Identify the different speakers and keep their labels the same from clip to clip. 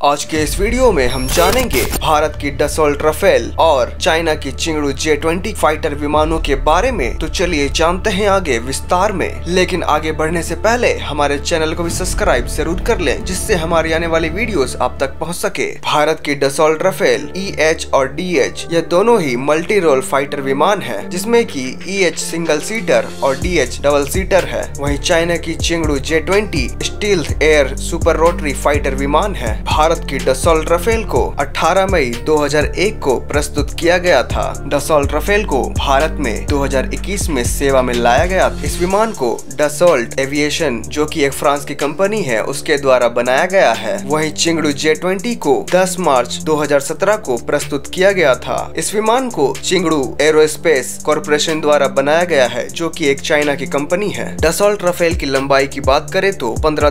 Speaker 1: आज के इस वीडियो में हम जानेंगे भारत की डसोल्ट रफेल और चाइना की चिंगड़ू जे ट्वेंटी फाइटर विमानों के बारे में। तो चलिए जानते हैं आगे विस्तार में। लेकिन आगे बढ़ने से पहले हमारे चैनल को भी सब्सक्राइब ज़रूर कर लें, जिससे हमारी आने वाली वीडियोस आप तक पहुँच सके। भारत की डसोल्ट रफेल ई एच और डी एच ये दोनों ही मल्टी रोल फाइटर विमान है, जिसमें की ई एच सिंगल सीटर और डी एच डबल सीटर है। वही चाइना की Chengdu J twenty stealth air superiority fighter विमान है। भारत की डसोल्ट रफेल को 18 मई 2001 को प्रस्तुत किया गया था। डसोल्ट रफेल को भारत में 2021 में सेवा में लाया गया। इस विमान को डसोल्ट एविएशन, जो कि एक फ्रांस की कंपनी है, उसके द्वारा बनाया गया है। वहीं चिंगड़ू जे ट्वेंटी को 10 मार्च 2017 को प्रस्तुत किया गया था। इस विमान को चिंगड़ू एरोस्पेस कॉरपोरेशन द्वारा बनाया गया है, जो कि एक चाइना की कंपनी है। डसोल्ट रफेल की लंबाई की बात करें तो पंद्रह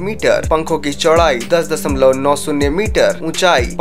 Speaker 1: मीटर, पंखों की चौड़ाई दस मीटर, ऊंचाई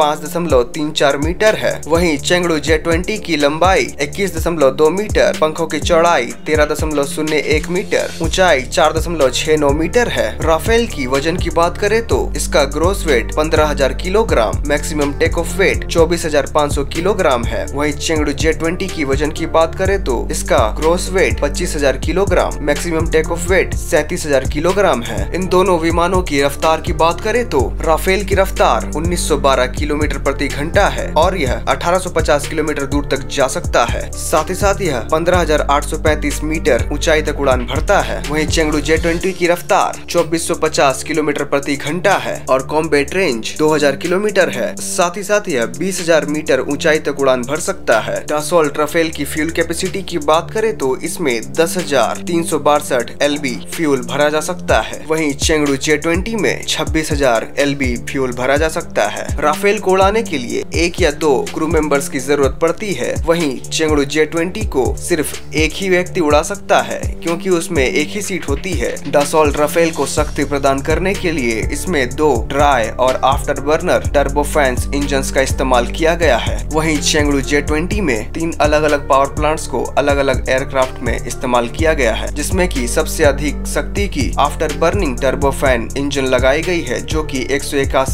Speaker 1: चार मीटर है। वहीं चेंगड़ू जे ट्वेंटी की लंबाई इक्कीस दशमलव दो मीटर, पंखों की चौड़ाई तेरह दशमलव शून्य एक मीटर, ऊंचाई चार दशमलव छह नौ मीटर है। राफेल की वज़न की बात करें तो इसका ग्रोस वेट पंद्रह हज़ार kilogram maximum take off weight चौबीस हज़ार पाँच सौ किलोग्राम है। वहीं चेंगड़ू जे ट्वेंटी की वज़न की बात करें तो इसका ग्रोस वेट पच्चीस हज़ार kilogram maximum take off weight सैतीस हज़ार किलोग्राम है। इन दोनों विमानों की रफ्तार की बात करें तो राफेल की रफ्तार 1912 किलोमीटर प्रति घंटा है और यह 1850 किलोमीटर दूर तक जा सकता है। साथ ही साथ यह 15,835 मीटर ऊंचाई तक उड़ान भरता है। वहीं चेंगड़ू जे ट्वेंटी की रफ्तार 2450 किलोमीटर प्रति घंटा है और कॉम्बेट रेंज 2000 किलोमीटर है। साथ ही साथ यह 20,000 मीटर ऊंचाई तक उड़ान भर सकता है। डासोल्ट राफेल की फ्यूल कैपेसिटी की बात करें तो इसमें दस हज़ार तीन सौ बासठ एल फ्यूल भरा जा सकता है। वहीं चेंगड़ू जे ट्वेंटी में छब्बीस हज़ार एल फ्यूल भरा जा सकता है। राफेल को उड़ाने के लिए एक या दो क्रू मेंबर्स की ज़रूरत पड़ती है। वहीं चेंगड़ू जे ट्वेंटी को सिर्फ़ एक ही व्यक्ति उड़ा सकता है, क्योंकि उसमें एक ही सीट होती है। डासोल्ट राफेल को शक्ति प्रदान करने के लिए इसमें दो ड्राई और आफ्टर बर्नर टर्बोफैंस इंजन का इस्तेमाल किया गया है। वहीं चेंगड़ू जे ट्वेंटी में तीन अलग अलग पावर प्लांट्स को अलग अलग एयरक्राफ्ट में इस्तेमाल किया गया है, जिसमें की सबसे अधिक शक्ति की आफ्टर बर्निंग टर्बोफैन इंजन लगाई गई है, जो कि एक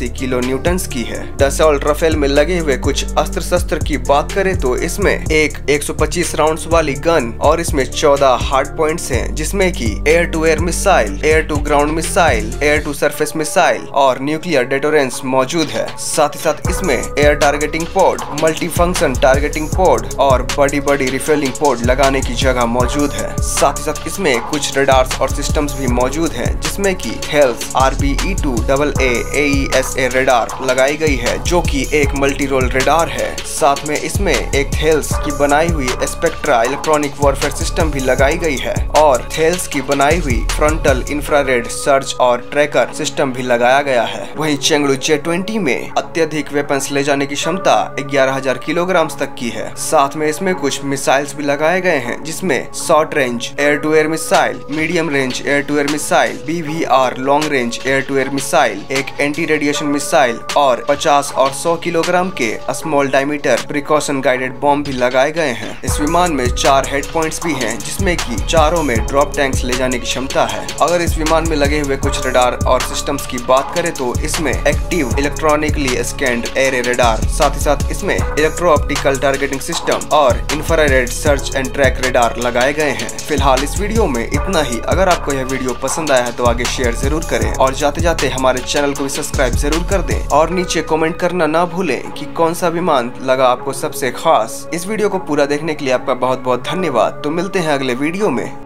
Speaker 1: किलो न्यूटन की है। डसोल्ट रफेल में लगे हुए कुछ अस्त्र शस्त्र की बात करें तो इसमें एक 125 राउंड्स वाली गन और इसमें 14 हार्ड पॉइंट्स हैं, जिसमें कि air to air missile air to ground missile air to surface missile और न्यूक्लियर डेटोरेंस मौजूद है। साथ ही साथ इसमें air targeting pod multi function targeting pod और बड़ी बड़ी रिफिलिंग पोर्ट लगाने की जगह मौजूद है। साथ ही साथ इसमें कुछ रेडार्स और सिस्टम्स भी मौजूद हैं, जिसमें कि health R B E two double A S A radar लगाई गई है जो कि एक मल्टी रोल रेडार है। साथ में इसमें एक थेल्स की बनाई हुई स्पेक्ट्रा इलेक्ट्रॉनिक वॉरफेयर सिस्टम भी लगाई गई है और थेल्स की बनाई हुई फ्रंटल इंफ्रारेड सर्च और ट्रैकर सिस्टम भी लगाया गया है। वहीं चेंगड़ू जे ट्वेंटी में अत्यधिक वेपन्स ले जाने की क्षमता 11,000 किलोग्राम तक की है। साथ में इसमें कुछ मिसाइल्स भी लगाए गए हैं जिसमें short range air to air missile medium range air to air missile BVR long range air to air missile एक एंटी रेडिएशन मिसाइल और 50 और 100 किलोग्राम के small diameter precision guided bomb भी लगाए गए हैं। इस विमान में चार हेड पॉइंट्स भी हैं, जिसमें कि चारों में ड्रॉप टैंक्स ले जाने की क्षमता है। अगर इस विमान में लगे हुए कुछ रडार और सिस्टम्स की बात करें तो इसमें active electronically scanned array radar साथ ही साथ इसमें इलेक्ट्रो ऑप्टिकल टारगेटिंग सिस्टम और infrared search and track radar लगाए गए हैं। फ़िलहाल इस वीडियो में इतना ही। अगर आपको यह वीडियो पसंद आया है तो आगे शेयर ज़रूर करें। और जाते जाते हमारे चैनल को भी सब्सक्राइब ज़रूर कर दें और नीचे कमेंट करना ना भूलें कि कौन सा विमान लगा आपको सबसे खास। इस वीडियो को पूरा देखने के लिए आपका बहुत बहुत धन्यवाद। तो मिलते हैं अगले वीडियो में।